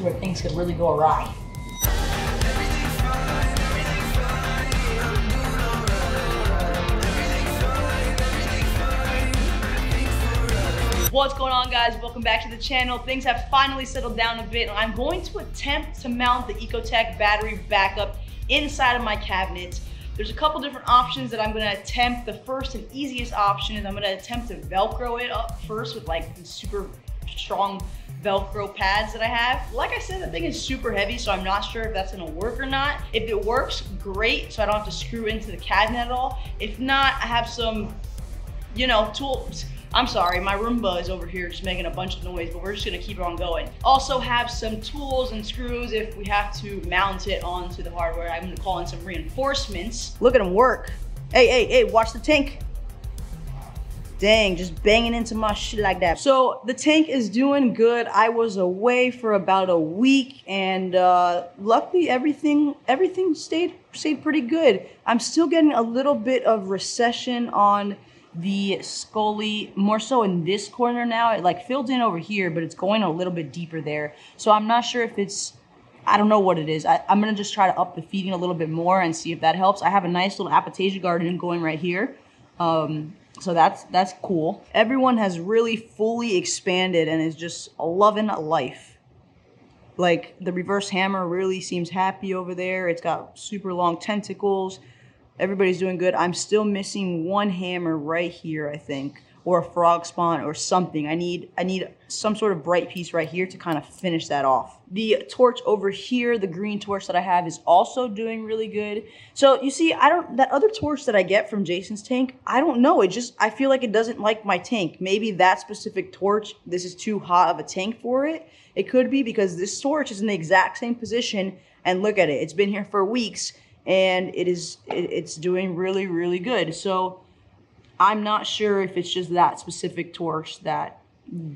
where things could really go awry. What's going on guys? Welcome back to the channel. Things have finally settled down a bit and I'm going to attempt to mount the Ecotech battery backup inside of my cabinet. There's a couple different options that I'm gonna attempt. The first and easiest option is I'm gonna attempt to Velcro it up first with like super strong Velcro pads that I have. Like I said, the thing is super heavy, so I'm not sure if that's gonna work or not. If it works, great, so I don't have to screw into the cabinet at all. If not, I have some, you know, tools I'm sorry, my Roomba is over here just making a bunch of noise, but we're just gonna keep on going. Also have some tools and screws if we have to mount it onto the hardware. I'm gonna call in some reinforcements. Look at them work. Hey, hey, hey, watch the tank. Dang, just banging into my shit like that. So the tank is doing good. I was away for about a week and uh, luckily everything everything stayed stayed pretty good. I'm still getting a little bit of recession on the Scoly more so in this corner now. It like filled in over here, but it's going a little bit deeper there. So I'm not sure if it's, I don't know what it is. I, am to just try to up the feeding a little bit more and see if that helps. I have a nice little apothecia garden going right here. Um, so that's that's cool. Everyone has really fully expanded and is just loving life. Like the reverse hammer really seems happy over there. It's got super long tentacles. Everybody's doing good. I'm still missing one hammer right here, I think, or a frog spawn or something. I need I need some sort of bright piece right here to kind of finish that off. The torch over here, the green torch that I have is also doing really good. So you see, I don't, that other torch that I get from Jason's tank, I don't know. It just, I feel like it doesn't like my tank. Maybe that specific torch, this is too hot of a tank for it. It could be because this torch is in the exact same position and look at it. It's been here for weeks and it is it, it's doing really really good so i'm not sure if it's just that specific torch that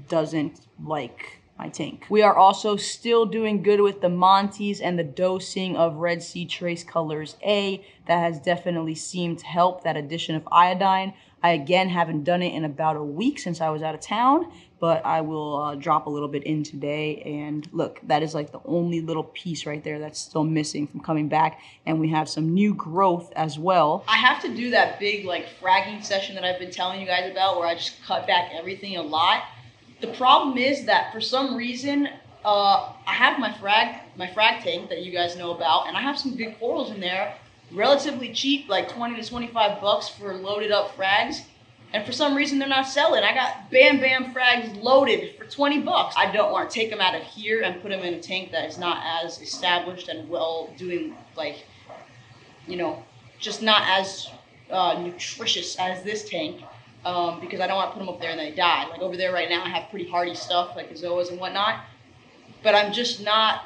doesn't like my tank. We are also still doing good with the monties and the dosing of red sea trace colors a. That has definitely seemed to help that addition of iodine. I again haven't done it in about a week since I was out of town, but I will uh, drop a little bit in today. And look, that is like the only little piece right there that's still missing from coming back. And we have some new growth as well. I have to do that big like fragging session that I've been telling you guys about where I just cut back everything a lot. The problem is that for some reason, uh, I have my frag, my frag tank that you guys know about, and I have some good corals in there relatively cheap, like 20 to 25 bucks for loaded up frags. And for some reason, they're not selling. I got Bam Bam frags loaded for 20 bucks. I don't want to take them out of here and put them in a tank that is not as established and well doing, like, you know, just not as uh, nutritious as this tank. Um, because I don't want to put them up there and they die. Like over there right now, I have pretty hardy stuff like Azoas and whatnot. But I'm just not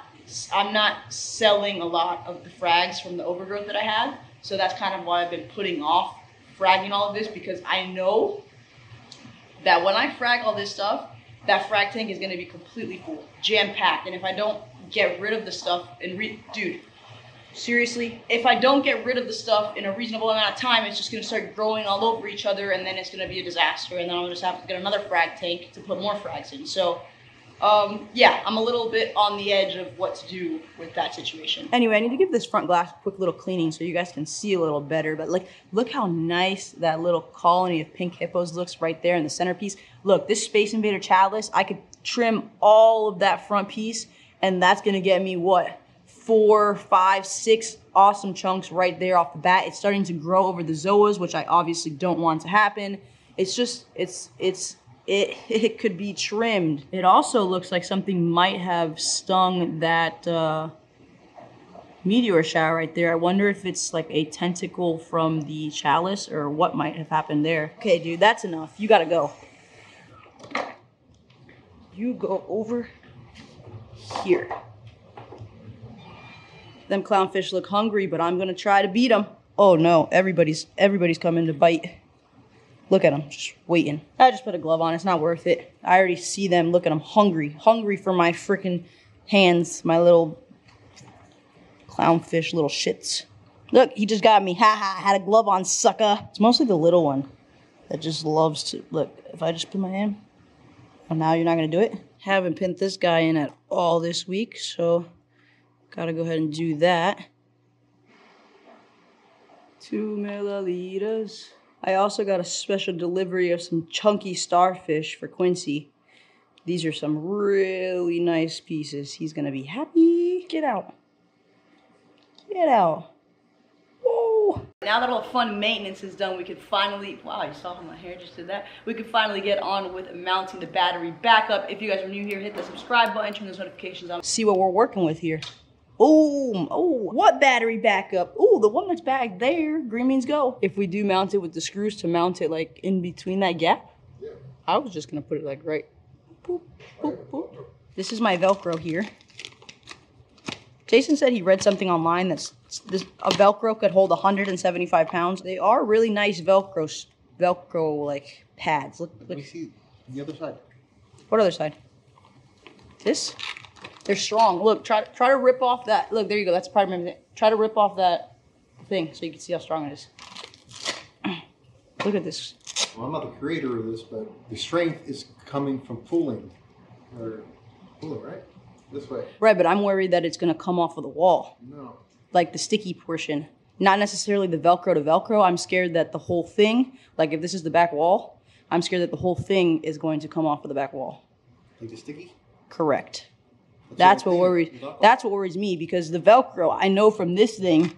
I'm not selling a lot of the frags from the overgrowth that I have. So that's kind of why I've been putting off fragging all of this because I know that when I frag all this stuff, that frag tank is going to be completely full, jam packed. And if I don't get rid of the stuff and re- dude, seriously, if I don't get rid of the stuff in a reasonable amount of time, it's just going to start growing all over each other and then it's going to be a disaster. And then I'll just have to get another frag tank to put more frags in. So um, yeah, I'm a little bit on the edge of what to do with that situation. Anyway, I need to give this front glass a quick little cleaning so you guys can see a little better. But like, look how nice that little colony of pink hippos looks right there in the centerpiece. Look, this Space Invader chalice, I could trim all of that front piece and that's gonna get me what? Four, five, six awesome chunks right there off the bat. It's starting to grow over the zoas, which I obviously don't want to happen. It's just, it's, it's, it, it could be trimmed. It also looks like something might have stung that uh, meteor shower right there. I wonder if it's like a tentacle from the chalice or what might have happened there. Okay, dude, that's enough. You gotta go. You go over here. Them clownfish look hungry, but I'm gonna try to beat them. Oh no, everybody's everybody's coming to bite. Look at them, just waiting. I just put a glove on. It's not worth it. I already see them. Look at them, hungry, hungry for my freaking hands, my little clownfish, little shits. Look, he just got me. Ha ha, had a glove on, sucker. It's mostly the little one that just loves to. Look, if I just put my hand, oh, now you're not gonna do it? Haven't pinned this guy in at all this week, so gotta go ahead and do that. Two milliliters. I also got a special delivery of some chunky starfish for Quincy. These are some really nice pieces. He's gonna be happy. Get out. Get out. Whoa. Now that all the fun maintenance is done, we can finally, wow, you saw how my hair just did that? We can finally get on with mounting the battery backup. If you guys are new here, hit the subscribe button, turn those notifications on. See what we're working with here. Oh, oh, what battery backup? Oh, the one that's back there. Green means go. If we do mount it with the screws to mount it like in between that gap, yeah. I was just gonna put it like right. Boop, boop, boop. This is my Velcro here. Jason said he read something online that's this, a Velcro could hold 175 pounds. They are really nice Velcro, Velcro like pads. Look, look. Let me see the other side. What other side? This? They're strong. Look, try try to rip off that. Look, there you go. That's part of my Try to rip off that thing so you can see how strong it is. Look at this. Well, I'm not the creator of this, but the strength is coming from pulling. Or pulling, right? This way. Right, but I'm worried that it's going to come off of the wall. No. Like the sticky portion. Not necessarily the Velcro to Velcro. I'm scared that the whole thing, like if this is the back wall, I'm scared that the whole thing is going to come off of the back wall. Like the sticky? Correct. That's, what worries. That's what worries me because the Velcro. I know from this thing,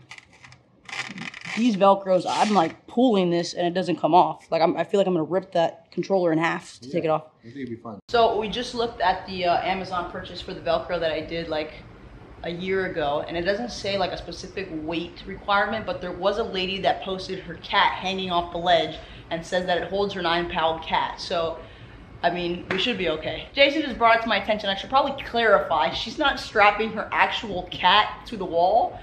these Velcros. I'm like pulling this and it doesn't come off. Like I'm, i feel like I'm gonna rip that controller in half to yeah, take it off. I think it'll be fine. So we just looked at the uh, Amazon purchase for the Velcro that I did like a year ago, and it doesn't say like a specific weight requirement, but there was a lady that posted her cat hanging off the ledge and says that it holds her nine pound cat. So I mean, we should be okay. Jason just brought it to my attention. I should probably clarify. She's not strapping her actual cat to the wall.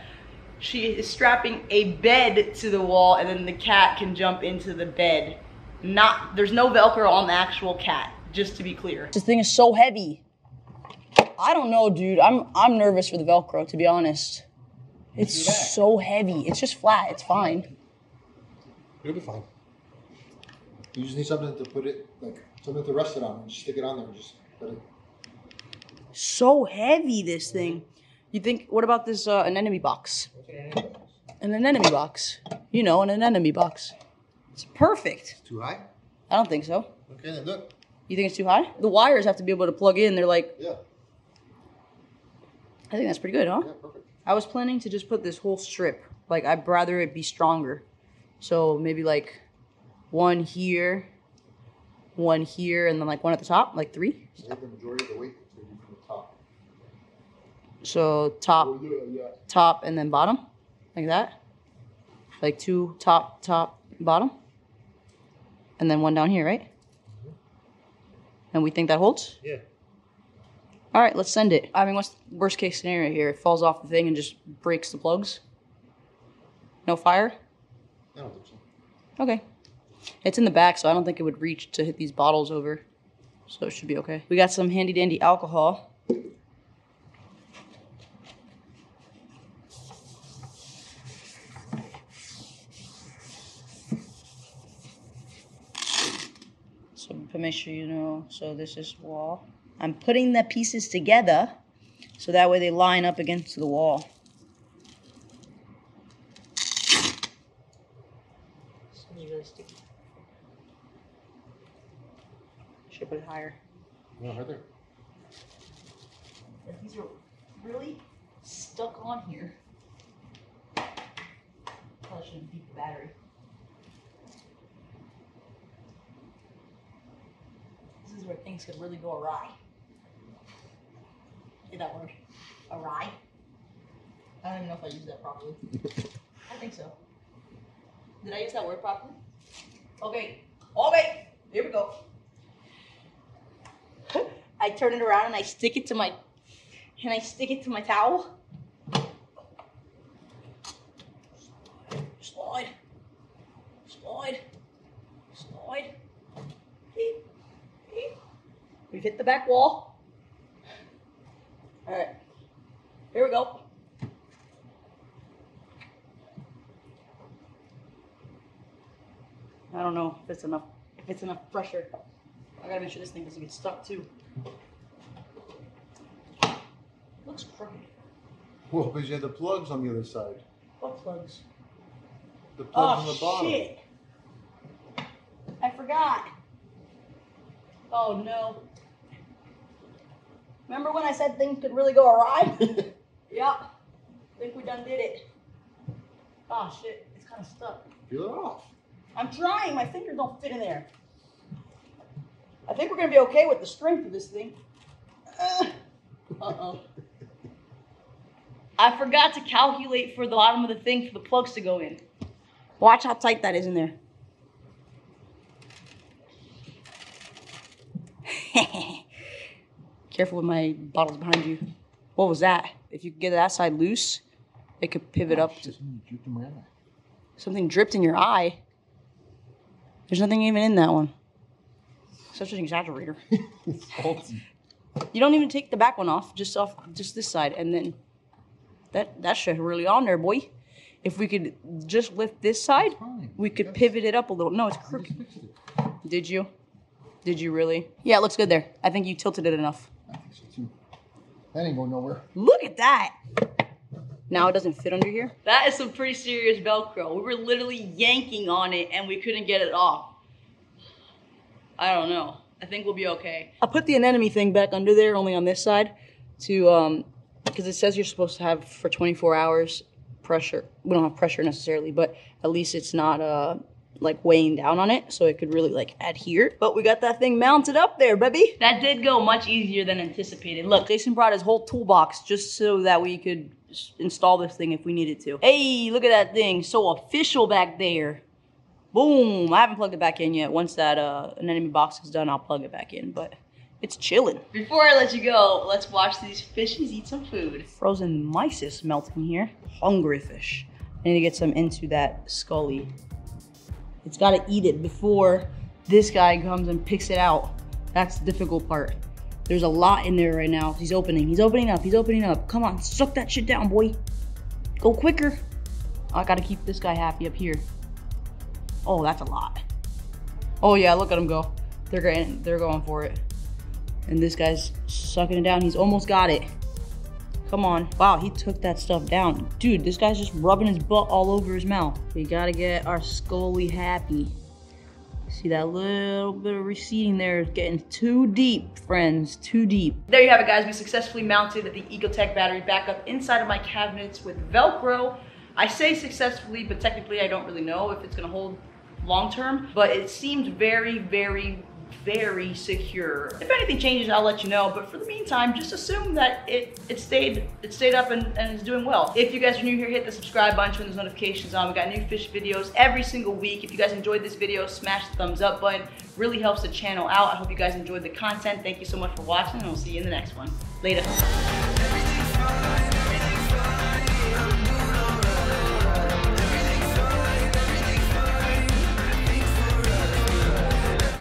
She is strapping a bed to the wall and then the cat can jump into the bed. Not, there's no Velcro on the actual cat, just to be clear. This thing is so heavy. I don't know, dude. I'm, I'm nervous for the Velcro, to be honest. It's so heavy. It's just flat. It's fine. It'll be fine. You just need something to put it, like, something to rest it on and just stick it on there and just let it. So heavy, this thing. You think, what about this uh, anemone box? An anemone box. You know, an anemone box. It's perfect. It's too high? I don't think so. Okay, then look. You think it's too high? The wires have to be able to plug in. They're like. Yeah. I think that's pretty good, huh? Yeah, perfect. I was planning to just put this whole strip. Like, I'd rather it be stronger. So maybe like one here, one here, and then like one at the top, like three. the majority of the weight from the top. So top, yeah. top, and then bottom, like that. Like two top, top, bottom, and then one down here, right? Mm-hmm. And we think that holds. Yeah. All right, let's send it. I mean, what's the worst case scenario here? It falls off the thing and just breaks the plugs. No fire. I don't think so. Okay. It's in the back, so I don't think it would reach to hit these bottles over. So it should be okay. We got some handy dandy alcohol. So make sure you know, so this is wall. I'm putting the pieces together so that way they line up against the wall. really sticky. Should put it higher. No, right there. These are really stuck on here, probably shouldn't beat the battery. This is where things could really go awry. Say that word. Awry. I don't even know if I used that properly. I think so. Did I use that word properly? Okay. Okay. Here we go. I turn it around and I stick it to my and I stick it to my towel. Slide. Slide. Slide. Beep. Beep. We've hit the back wall. Alright. Here we go. I don't know if it's enough if it's enough pressure. I gotta make sure this thing doesn't get stuck too. Looks crooked. Well, because you had the plugs on the other side. What plugs? The plugs on Oh the bottom. shit! I forgot. Oh no. Remember when I said things could really go awry? yep. Think we done did it. Oh shit, it's kind of stuck. Peel it off. I'm trying. My fingers don't fit in there. I think we're gonna be okay with the strength of this thing. Uh oh. I forgot to calculate for the bottom of the thing for the plugs to go in. Watch how tight that is in there. Careful with my bottles behind you. What was that? If you get that side loose, it could pivot up. To, Just dripped in my eye. something dripped in your eye. There's nothing even in that one. Such an exaggerator. You don't even take the back one off, just off just this side, and then that that shit really on there, boy. If we could just lift this side, we could That's- pivot it up a little. No, it's I just crooked. fixed it. Did you? Did you really? Yeah, it looks good there. I think you tilted it enough. I think so too. That ain't going nowhere. Look at that. Now it doesn't fit under here. That is some pretty serious Velcro. We were literally yanking on it and we couldn't get it off. I don't know. I think we'll be okay. I'll put the anemone thing back under there, only on this side, to um, because it says you're supposed to have for 24 hours pressure. We don't have pressure necessarily, but at least it's not uh like weighing down on it, so it could really like adhere. But we got that thing mounted up there, baby. That did go much easier than anticipated. Look, Jason brought his whole toolbox just so that we could install this thing if we needed to. Hey, look at that thing, so official back there. Boom! I haven't plugged it back in yet. Once that uh, anemone box is done, I'll plug it back in. But it's chilling. Before I let you go, let's watch these fishies eat some food. Frozen mysis melting here. Hungry fish. I need to get some into that scoly. It's got to eat it before this guy comes and picks it out. That's the difficult part. There's a lot in there right now. He's opening. He's opening up. He's opening up. Come on, suck that shit down, boy. Go quicker. I gotta keep this guy happy up here. Oh, that's a lot. Oh yeah, look at him go. They're going. They're going for it. And this guy's sucking it down. He's almost got it. Come on. Wow, he took that stuff down. Dude, this guy's just rubbing his butt all over his mouth. We gotta get our Scoly happy. See that little bit of receding there is getting too deep, friends, too deep. There you have it, guys. We successfully mounted the Ecotech battery back up inside of my cabinets with Velcro. I say successfully, but technically I don't really know if it's gonna hold long term, but it seems very, very, very secure. If anything changes, I'll let you know. But for the meantime, just assume that it it stayed it stayed up and, and is doing well. If you guys are new here, hit the subscribe button, turn those notifications on. We got new fish videos every single week. If you guys enjoyed this video, smash the thumbs up button. Really helps the channel out. I hope you guys enjoyed the content. Thank you so much for watching, and we'll see you in the next one. Later.